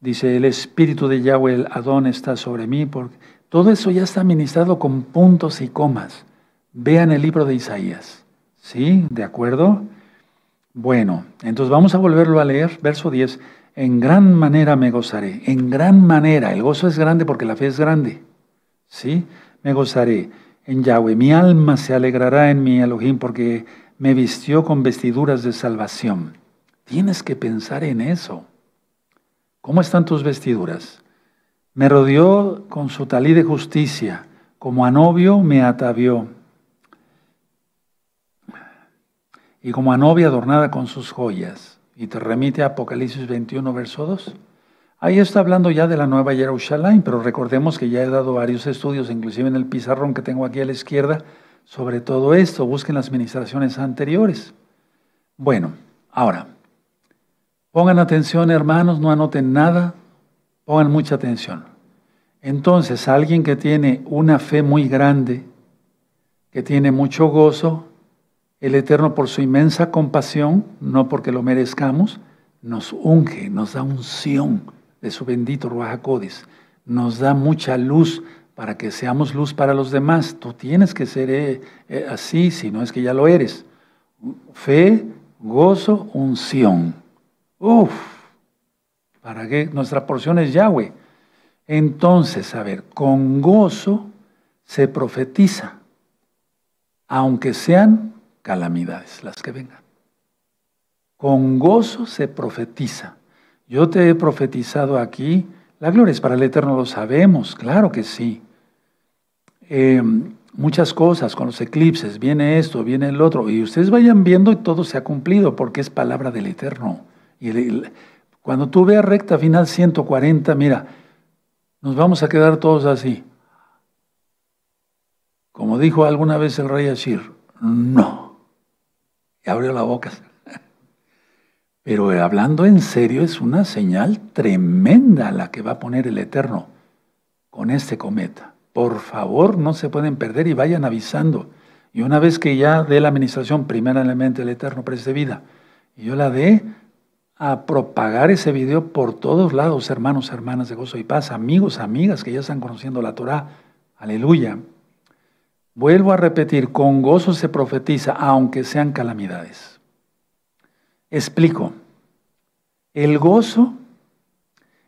Dice, el espíritu de Yahweh, el Adón, está sobre mí. Porque todo eso ya está ministrado con puntos y comas. Vean el libro de Isaías. ¿Sí? ¿De acuerdo? Bueno, entonces vamos a volverlo a leer. Verso 10. En gran manera me gozaré. En gran manera. El gozo es grande porque la fe es grande. ¿Sí? Me gozaré en Yahweh. Mi alma se alegrará en mi Elohim porque me vistió con vestiduras de salvación. Tienes que pensar en eso. ¿Cómo están tus vestiduras? Me rodeó con su talí de justicia, como a novio me atavió, y como a novia adornada con sus joyas. Y te remite a Apocalipsis 21, verso 2. Ahí está hablando ya de la nueva Jerusalén, pero recordemos que ya he dado varios estudios, inclusive en el pizarrón que tengo aquí a la izquierda, sobre todo esto. Busquen las ministraciones anteriores. Bueno, ahora, Pongan atención, hermanos, no anoten nada, pongan mucha atención. Entonces, alguien que tiene una fe muy grande, que tiene mucho gozo, el Eterno por su inmensa compasión, no porque lo merezcamos, nos unge, nos da unción de su bendito Ruajacodes, nos da mucha luz para que seamos luz para los demás. Tú tienes que ser eh, eh, así, si no es que ya lo eres. Fe, gozo, unción. Uf, ¿para qué? Nuestra porción es Yahweh. Entonces, a ver, con gozo se profetiza, aunque sean calamidades las que vengan. Con gozo se profetiza. Yo te he profetizado aquí, la gloria es para el Eterno, lo sabemos, claro que sí. Eh, muchas cosas, con los eclipses, viene esto, viene el otro, y ustedes vayan viendo y todo se ha cumplido porque es palabra del Eterno. Y cuando tú veas recta final 140, mira, nos vamos a quedar todos así. Como dijo alguna vez el rey Ashir, no. Y abrió la boca. Pero hablando en serio, es una señal tremenda la que va a poner el Eterno con este cometa. Por favor, no se pueden perder y vayan avisando. Y una vez que ya dé la administración, primeramente el Eterno preste vida, y yo la dé, a propagar ese video por todos lados, hermanos, hermanas de gozo y paz, amigos, amigas que ya están conociendo la Torah. Aleluya. Vuelvo a repetir, con gozo se profetiza, aunque sean calamidades. Explico. El gozo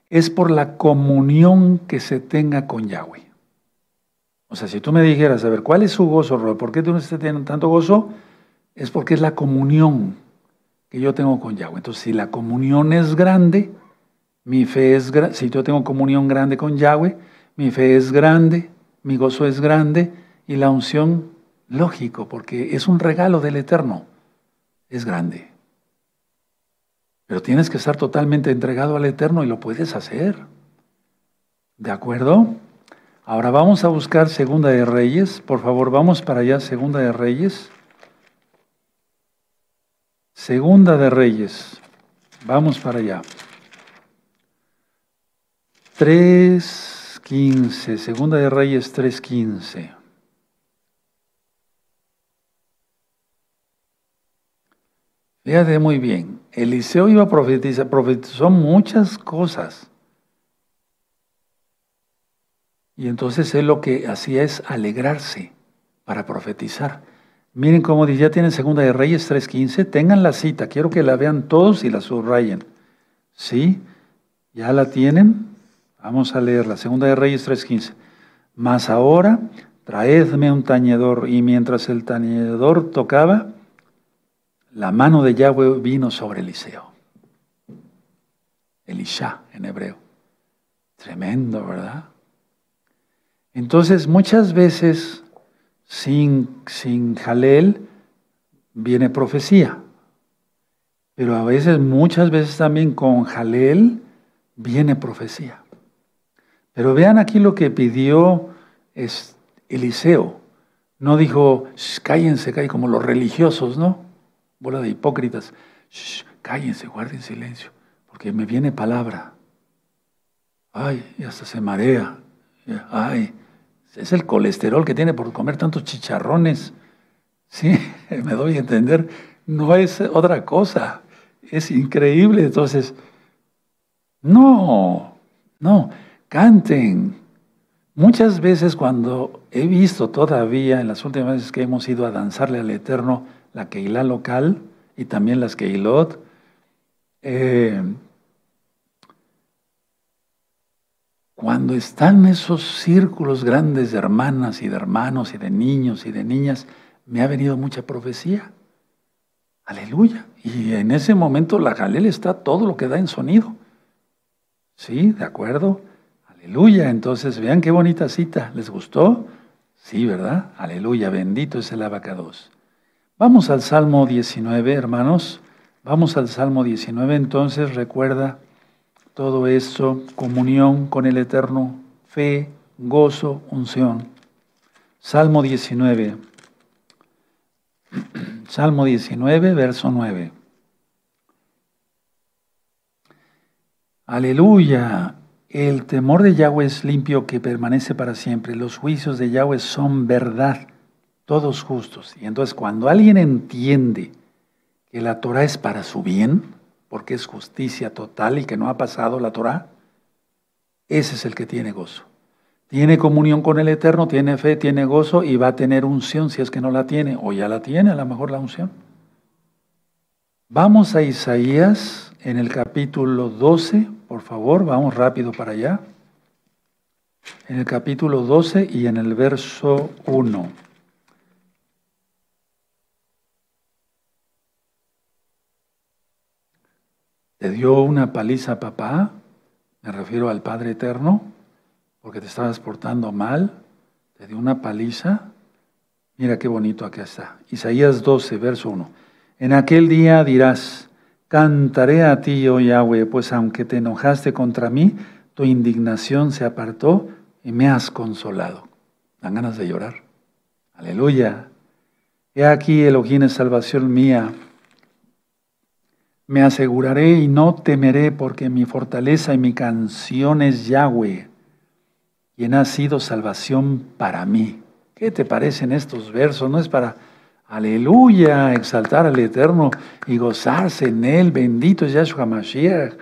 es por la comunión que se tenga con Yahweh. O sea, si tú me dijeras, a ver, ¿cuál es su gozo, Rob? ¿Por qué tú no tienes tanto gozo? Es porque es la comunión que yo tengo con Yahweh. Entonces, si la comunión es grande, mi fe es grande, si yo tengo comunión grande con Yahweh, mi fe es grande, mi gozo es grande y la unción, lógico, porque es un regalo del Eterno, es grande. Pero tienes que estar totalmente entregado al Eterno y lo puedes hacer. ¿De acuerdo? Ahora vamos a buscar Segunda de Reyes. Por favor, vamos para allá, Segunda de Reyes. Segunda de Reyes. Vamos para allá. 3.15. Segunda de Reyes 3.15. Fíjate muy bien. Eliseo iba a profetizar, profetizó muchas cosas. Y entonces él lo que hacía es alegrarse para profetizar. Miren cómo dice, ya tienen Segunda de Reyes 3.15, tengan la cita, quiero que la vean todos y la subrayen. ¿Sí? ¿Ya la tienen? Vamos a leerla, Segunda de Reyes 3.15. Mas ahora traedme un tañedor, y mientras el tañedor tocaba, la mano de Yahweh vino sobre Eliseo. Elisha en hebreo. Tremendo, ¿verdad? Entonces, muchas veces sin, sin Jalel viene profecía. pero a veces, muchas veces también con Jalel viene profecía. Pero vean aquí lo que pidió Eliseo. No dijo, cállense, cállense, como los religiosos, ¿no? Bola de hipócritas. cállense, guarden silencio, porque me viene palabra. Ay, y hasta se marea. Ay, es el colesterol que tiene por comer tantos chicharrones. Sí, me doy a entender. No es otra cosa. Es increíble. Entonces, no, no, canten. Muchas veces cuando he visto todavía, en las últimas veces que hemos ido a danzarle al Eterno, la Keilah local y también las Keilot, eh, Cuando están esos círculos grandes de hermanas y de hermanos y de niños y de niñas, me ha venido mucha profecía. Aleluya. Y en ese momento la Jalel está todo lo que da en sonido. Sí, de acuerdo. Aleluya. Entonces, vean qué bonita cita. ¿Les gustó? Sí, ¿verdad? Aleluya. Bendito es el abacados. Vamos al Salmo 19, hermanos. Vamos al Salmo 19. Entonces, recuerda todo eso, comunión con el Eterno, fe, gozo, unción. Salmo 19. Salmo 19, verso 9. Aleluya. El temor de Yahweh es limpio que permanece para siempre. Los juicios de Yahweh son verdad, todos justos. Y entonces cuando alguien entiende que la Torah es para su bien, porque es justicia total y que no ha pasado la Torah, ese es el que tiene gozo. Tiene comunión con el Eterno, tiene fe, tiene gozo y va a tener unción si es que no la tiene, o ya la tiene a lo mejor la unción. Vamos a Isaías en el capítulo 12, por favor, vamos rápido para allá. En el capítulo 12 y en el verso 1. ¿Te dio una paliza papá? Me refiero al Padre Eterno, porque te estabas portando mal. ¿Te dio una paliza? Mira qué bonito acá está. Isaías 12, verso 1. En aquel día dirás, cantaré a ti, oh Yahweh, pues aunque te enojaste contra mí, tu indignación se apartó y me has consolado. Dan ganas de llorar. Aleluya. He aquí, Elohim es salvación mía. Me aseguraré y no temeré porque mi fortaleza y mi canción es Yahweh, quien ha sido salvación para mí. ¿Qué te parecen estos versos? No es para, aleluya, exaltar al Eterno y gozarse en Él. Bendito es Yahshua Mashiach.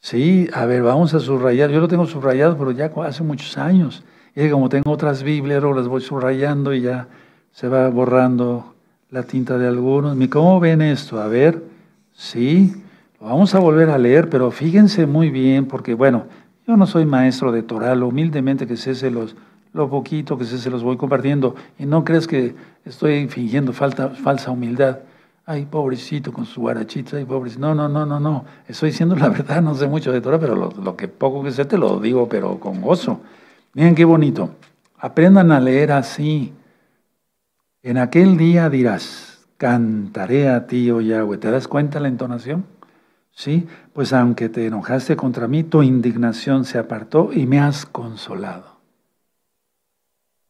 Sí, a ver, vamos a subrayar. Yo lo tengo subrayado, pero ya hace muchos años. Y como tengo otras Biblias, ahora las voy subrayando y ya se va borrando la tinta de algunos. ¿Cómo ven esto? A ver. Sí, lo vamos a volver a leer, pero fíjense muy bien, porque bueno, yo no soy maestro de Torah, humildemente que sé se los, lo poquito que sé se los voy compartiendo, y no crees que estoy fingiendo falta, falsa humildad. Ay, pobrecito con su guarachita, ay, pobrecito. No, no, no, no, no. Estoy diciendo la verdad, no sé mucho de Torah, pero lo, lo que poco que sé te lo digo, pero con gozo. Miren qué bonito. Aprendan a leer así. En aquel día dirás, cantaré a ti, oh Yahweh. ¿Te das cuenta la entonación? Sí, pues aunque te enojaste contra mí, tu indignación se apartó y me has consolado.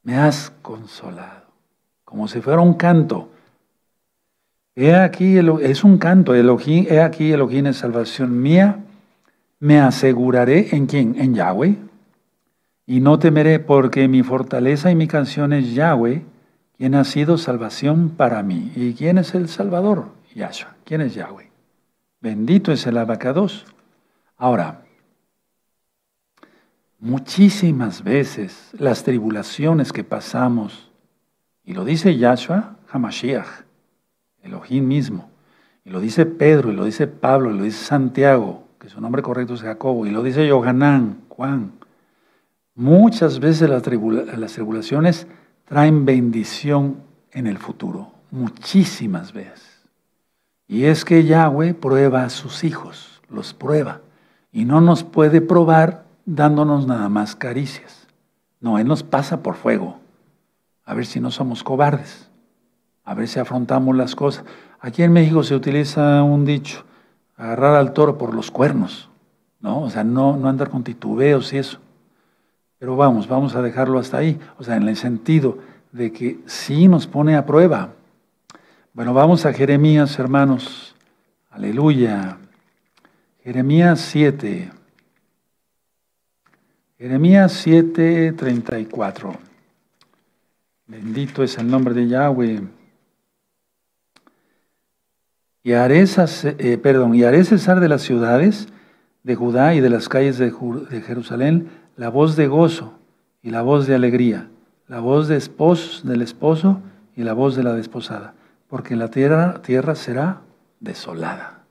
Me has consolado, como si fuera un canto. He aquí, es un canto, Elohim, he aquí Elohim es salvación mía, me aseguraré en quién, en Yahweh, y no temeré porque mi fortaleza y mi canción es Yahweh, ¿Quién ha sido salvación para mí. ¿Y quién es el Salvador? Yahshua. ¿Quién es Yahweh? Bendito es el abacados. Ahora, muchísimas veces las tribulaciones que pasamos, y lo dice Yahshua Hamashiach, Elohim mismo, y lo dice Pedro, y lo dice Pablo, y lo dice Santiago, que su nombre correcto es Jacobo, y lo dice Johanán, Juan. Muchas veces las tribulaciones traen bendición en el futuro, muchísimas veces. Y es que Yahweh prueba a sus hijos, los prueba. Y no nos puede probar dándonos nada más caricias. No, Él nos pasa por fuego. A ver si no somos cobardes. a ver si afrontamos las cosas. Aquí en México se utiliza un dicho, agarrar al toro por los cuernos, ¿no? O sea, no, no andar con titubeos y eso. Pero vamos, vamos a dejarlo hasta ahí. O sea, en el sentido de que sí nos pone a prueba. Bueno, vamos a Jeremías, hermanos. Aleluya. Jeremías 7. Jeremías 7, 34. Bendito es el nombre de Yahweh. Y haré, eh, y haré cesar de las ciudades de Judá y de las calles de, Jerusalén la voz de gozo y la voz de alegría, la voz de esposos, del esposo y la voz de la desposada, porque la tierra, tierra será desolada.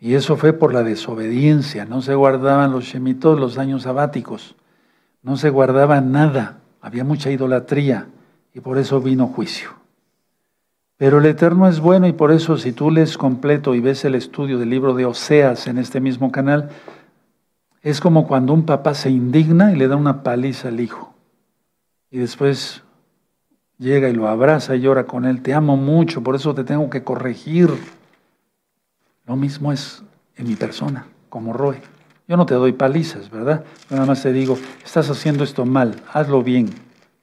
Y eso fue por la desobediencia, no se guardaban los shemitos, los años sabáticos, no se guardaba nada, había mucha idolatría y por eso vino juicio. Pero el Eterno es bueno y por eso si tú lees completo y ves el estudio del libro de Oseas en este mismo canal, es como cuando un papá se indigna y le da una paliza al hijo. Y después llega y lo abraza y llora con él. Te amo mucho, por eso te tengo que corregir. Lo mismo es en mi persona, como Roe. Yo no te doy palizas, ¿verdad? nada más te digo, estás haciendo esto mal, hazlo bien.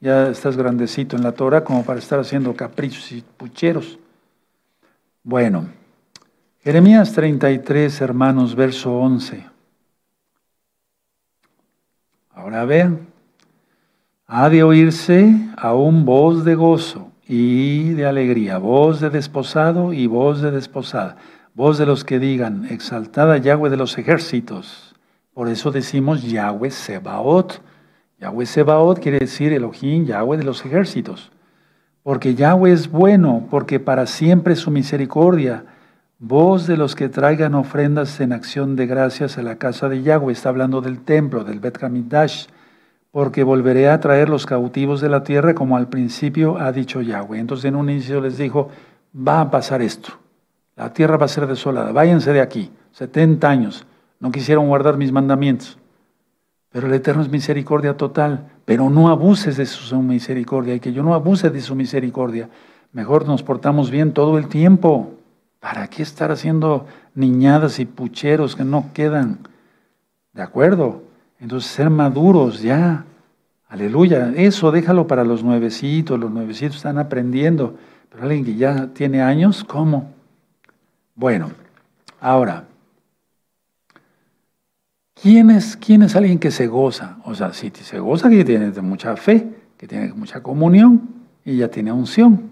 Ya estás grandecito en la Torah como para estar haciendo caprichos y pucheros. Bueno, Jeremías 33, hermanos, verso 11. Ahora vean, ha de oírse aún voz de gozo y de alegría, voz de desposado y voz de desposada, voz de los que digan, exaltada Yahweh de los ejércitos. Por eso decimos Yahweh Sebaot. Yahweh Sebaot quiere decir Elohim, Yahweh de los ejércitos. Porque Yahweh es bueno, porque para siempre su misericordia Voz de los que traigan ofrendas en acción de gracias a la casa de Yahweh. Está hablando del templo, del Bet Hamidash. Porque volveré a traer los cautivos de la tierra como al principio ha dicho Yahweh. Entonces en un inicio les dijo, va a pasar esto. La tierra va a ser desolada. Váyanse de aquí. 70 años. No quisieron guardar mis mandamientos. Pero el Eterno es misericordia total. Pero no abuses de su misericordia y que yo no abuse de su misericordia. Mejor nos portamos bien todo el tiempo. ¿Para qué estar haciendo niñadas y pucheros que no quedan? ¿De acuerdo? Entonces ser maduros ya. Aleluya. Eso déjalo para los nuevecitos. Los nuevecitos están aprendiendo. Pero alguien que ya tiene años, ¿cómo? Bueno, ahora, ¿quién es, quién es alguien que se goza? O sea, si se goza, que tiene mucha fe, que tiene mucha comunión y ya tiene unción.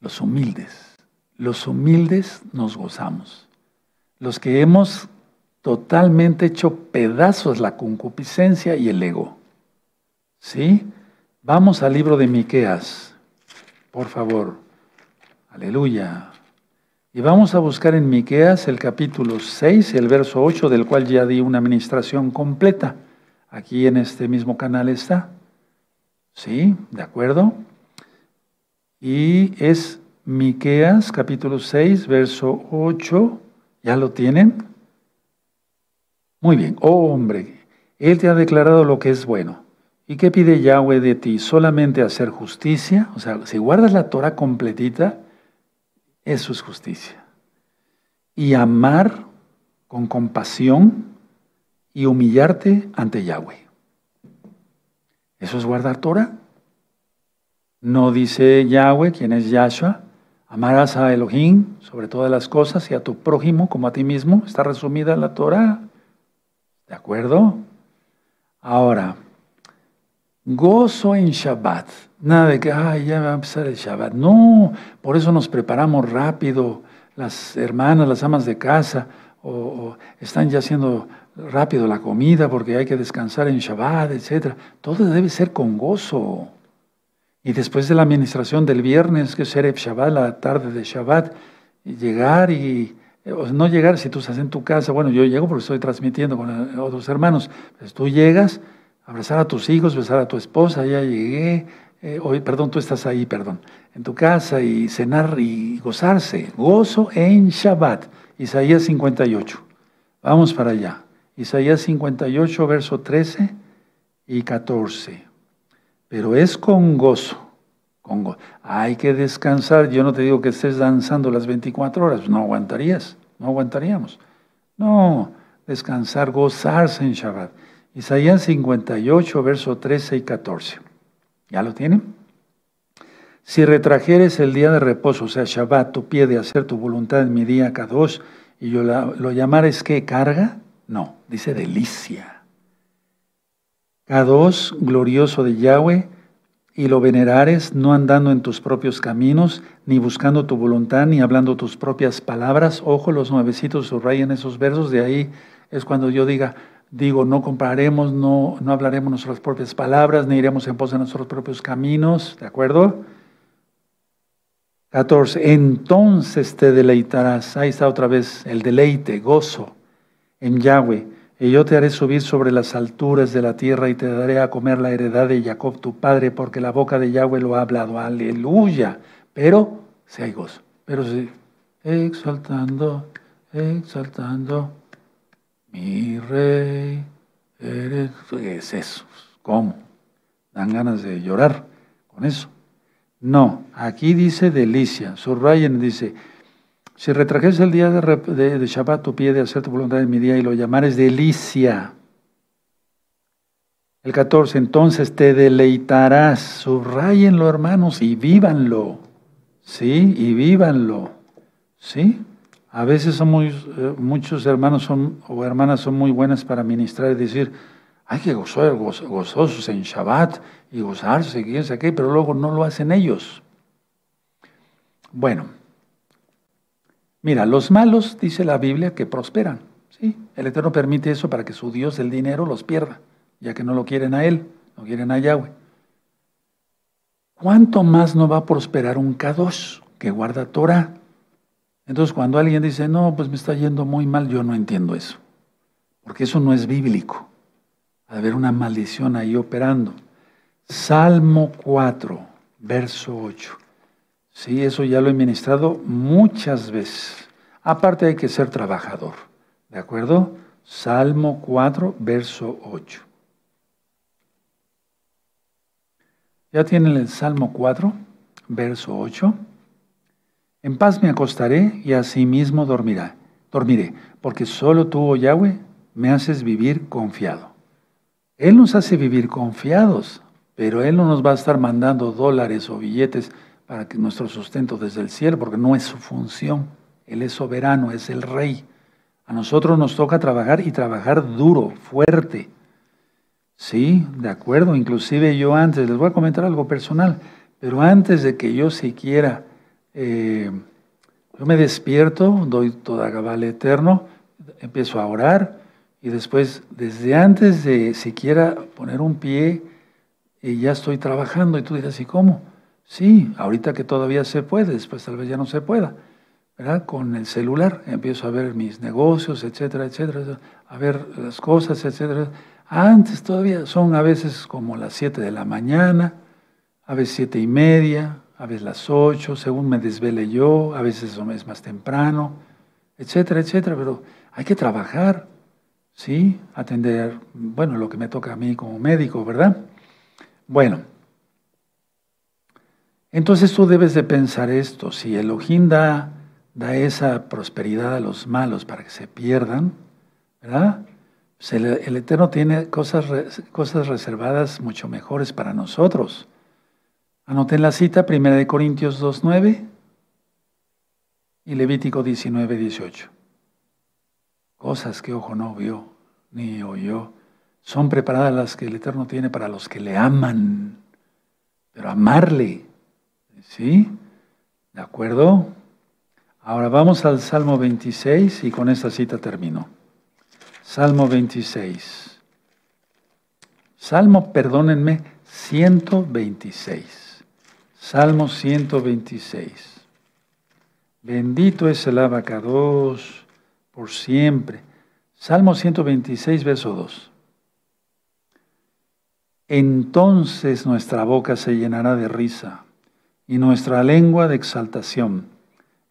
Los humildes. Los humildes nos gozamos. Los que hemos totalmente hecho pedazos la concupiscencia y el ego. ¿Sí? Vamos al libro de Miqueas, por favor. Aleluya. Y vamos a buscar en Miqueas el capítulo 6 y el verso 8, del cual ya di una administración completa. Aquí en este mismo canal está. ¿Sí? ¿De acuerdo? Y es Miqueas capítulo 6, verso 8, ¿ya lo tienen? Muy bien, oh hombre, Él te ha declarado lo que es bueno. ¿Y qué pide Yahweh de ti? Solamente hacer justicia. O sea, si guardas la Torah completita, eso es justicia. Y amar con compasión y humillarte ante Yahweh. ¿Eso es guardar Torah? No dice Yahweh, quien es Yahshua, Amarás a Elohim sobre todas las cosas y a tu prójimo como a ti mismo. Está resumida la Torah. ¿De acuerdo? Ahora, gozo en Shabbat. Nada de que, ya va a empezar el Shabbat. No, por eso nos preparamos rápido. Las hermanas, las amas de casa, o, están ya haciendo rápido la comida porque hay que descansar en Shabbat, etc. Todo debe ser con gozo. Y después de la administración del viernes, que es Erev Shabbat, la tarde de Shabbat, llegar y, no llegar si tú estás en tu casa, bueno, yo llego porque estoy transmitiendo con otros hermanos, pues tú llegas, abrazar a tus hijos, besar a tu esposa, ya llegué, eh, hoy, perdón, tú estás ahí, perdón, en tu casa y cenar y gozarse, gozo en Shabbat, Isaías 58. Vamos para allá. Isaías 58, verso 13 y 14 pero es con gozo. Con Hay que descansar. Yo no te digo que estés danzando las 24 horas. No aguantarías. No aguantaríamos. No, descansar, gozarse en Shabbat. Isaías 58, verso 13 y 14. ¿Ya lo tienen? Si retrajeres el día de reposo, o sea, Shabbat, tu pie de hacer tu voluntad en mi día Kadosh, y yo lo llamares que carga, no, dice delicia. Kadosh, glorioso de Yahweh, y lo venerares, no andando en tus propios caminos, ni buscando tu voluntad, ni hablando tus propias palabras. Ojo, los nuevecitos subrayan esos versos, de ahí es cuando yo diga, digo, no compararemos, no, no hablaremos nuestras propias palabras, ni iremos en pos de nuestros propios caminos, ¿de acuerdo? 14. Entonces te deleitarás. Ahí está otra vez el deleite, gozo en Yahweh. Y yo te haré subir sobre las alturas de la tierra y te daré a comer la heredad de Jacob tu padre, porque la boca de Yahweh lo ha hablado. Aleluya. Pero si hay gozo. Pero sí, exaltando, exaltando, mi rey, eres. es eso? ¿Cómo? Dan ganas de llorar con eso. No, aquí dice delicia. Subrayen, dice, si retrajes el día de, Shabbat tu pie de hacer tu voluntad en mi día y lo llamares delicia. El 14, entonces te deleitarás. Subrayenlo, hermanos, y vívanlo. ¿Sí? Y vívanlo. ¿Sí? A veces son muy, eh, muchos hermanos o hermanas son muy buenas para ministrar y decir, hay que gozar, gozosos en Shabbat y gozarse, quién sabe qué, pero luego no lo hacen ellos. Bueno, mira, los malos, dice la Biblia, que prosperan. ¿sí? El Eterno permite eso para que su Dios, el dinero, los pierda, ya que no lo quieren a Él, no quieren a Yahweh. ¿Cuánto más no va a prosperar un Kadosh que guarda Torah? Entonces, cuando alguien dice, no, pues me está yendo muy mal, yo no entiendo eso, porque eso no es bíblico haber una maldición ahí operando. Salmo 4, verso 8. Sí, eso ya lo he ministrado muchas veces. Aparte hay que ser trabajador. ¿De acuerdo? Salmo 4, verso 8. ¿Ya tienen el Salmo 4, verso 8? En paz me acostaré y asimismo dormirá. Dormiré, porque solo tú, oh Yahweh, me haces vivir confiado. Él nos hace vivir confiados, pero Él no nos va a estar mandando dólares o billetes para que nuestro sustento desde el cielo, porque no es su función. Él es soberano, es el rey. A nosotros nos toca trabajar y trabajar duro, fuerte. Sí, de acuerdo. Inclusive yo antes, les voy a comentar algo personal, pero antes de que yo siquiera, eh, yo me despierto, doy toda gabal eterno, empiezo a orar, y después, desde antes de siquiera poner un pie, eh, ya estoy trabajando. Y tú dirás, ¿y cómo? Sí, ahorita que todavía se puede, después tal vez ya no se pueda. ¿verdad? Con el celular empiezo a ver mis negocios, etcétera, etcétera, a ver las cosas, etcétera. Antes todavía son a veces como las 7 de la mañana, a veces siete y media, a veces las 8, según me desvele yo, a veces es más temprano, etcétera, etcétera. Pero hay que trabajar. ¿sí? Atender, bueno, lo que me toca a mí como médico, ¿verdad? Bueno, entonces tú debes de pensar esto, si Elohim da, da esa prosperidad a los malos para que se pierdan, ¿verdad? Pues el, Eterno tiene cosas, cosas reservadas mucho mejores para nosotros. Anoten la cita, 1 Corintios 2.9 y Levítico 19.18 cosas que ojo no vio ni oyó. Son preparadas las que el Eterno tiene para los que le aman, pero amarle. ¿Sí? ¿De acuerdo? Ahora vamos al Salmo 26 y con esta cita termino. Salmo 26. Salmo, perdónenme, 126. Salmo 126. Bendito es el abacados por siempre. Salmo 126, verso 2. Entonces nuestra boca se llenará de risa y nuestra lengua de exaltación.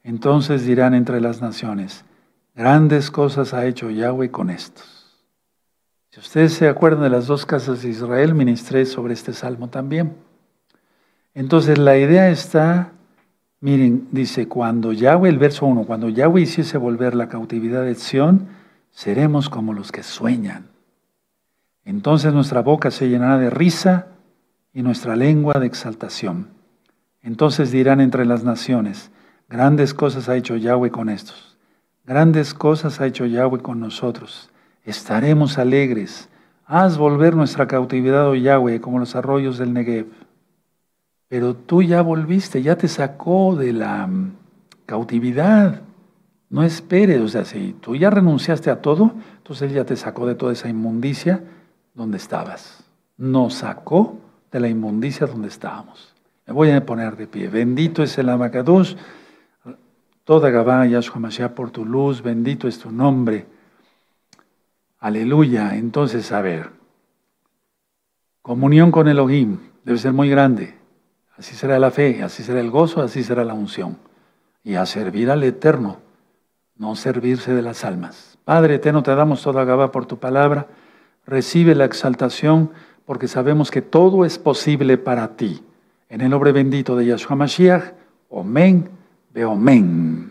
Entonces dirán entre las naciones, grandes cosas ha hecho Yahweh con estos. Si ustedes se acuerdan de las dos casas de Israel, ministré sobre este salmo también. Entonces la idea está, miren, dice, cuando Yahweh, el verso 1, cuando Yahweh hiciese volver la cautividad de Sión, seremos como los que sueñan. Entonces nuestra boca se llenará de risa y nuestra lengua de exaltación. Entonces dirán entre las naciones, grandes cosas ha hecho Yahweh con estos, grandes cosas ha hecho Yahweh con nosotros. Estaremos alegres. Haz volver nuestra cautividad, oh Yahweh, como los arroyos del Negev. Pero tú ya volviste, ya te sacó de la mm, cautividad. No esperes, o sea, si tú ya renunciaste a todo, entonces Él ya te sacó de toda esa inmundicia donde estabas. Nos sacó de la inmundicia donde estábamos. Me voy a poner de pie. Bendito es el Abacados, toda Gabá, Yahshua Mashiach, por tu luz, bendito es tu nombre. Aleluya. Entonces, a ver, comunión con Elohim debe ser muy grande. Así será la fe, así será el gozo, así será la unción. Y a servir al Eterno, no servirse de las almas. Padre Eterno, te damos toda Gabá por tu palabra. Recibe la exaltación porque sabemos que todo es posible para ti. En el nombre bendito de Yahshua Mashiach, Omen, Beomen.